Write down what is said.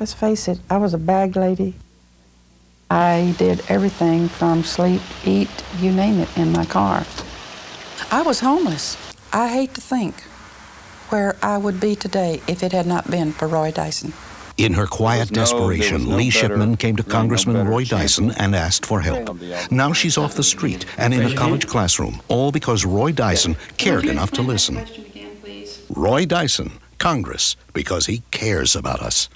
let's face it, I was a bag lady. I did everything from sleep, eat, you name it, in my car. I was homeless. I hate to think where I would be today if it had not been for Roy Dyson. In her quiet no- desperation, no Lee Shipman came to Congressman no Congressman Roy. Dyson and asked for help. Now she's off the street and in a college classroom, all because Roy Dyson cared enough to listen. Roy Dyson, Congress, because he cares about us.